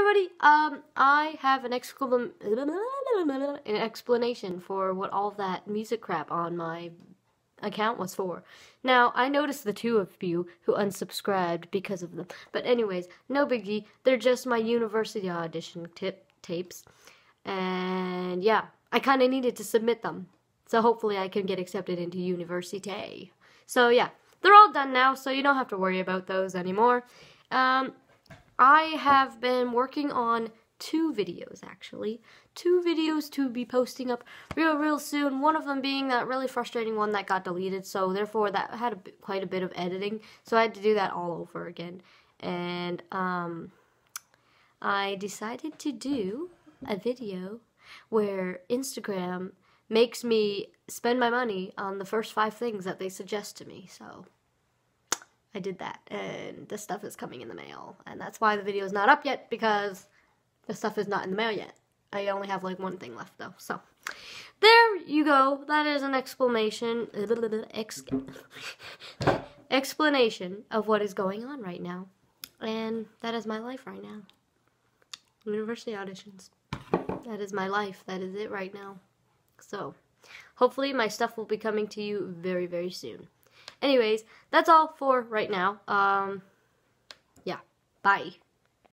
everybody, um, I have an, an explanation for what all that music crap on my account was for. Now, I noticed the two of you who unsubscribed because of them. But anyways, no biggie. They're just my university audition tip tapes. And yeah, I kind of needed to submit them. So hopefully I can get accepted into university. So yeah, they're all done now, so you don't have to worry about those anymore. Um, I have been working on two videos actually. Two videos to be posting up real, real soon. One of them being that really frustrating one that got deleted, so therefore that had quite a bit of editing, so I had to do that all over again. And um, I decided to do a video where Instagram makes me spend my money on the first five things that they suggest to me. So I did that, and the stuff is coming in the mail, and that's why the video is not up yet because the stuff is not in the mail yet. I only have like one thing left though, so there you go. That is an explanation, explanation of what is going on right now, and that is my life right now. University auditions. That is my life. That is it right now. So, hopefully my stuff will be coming to you very, very soon. Anyways, that's all for right now. Um, yeah, bye.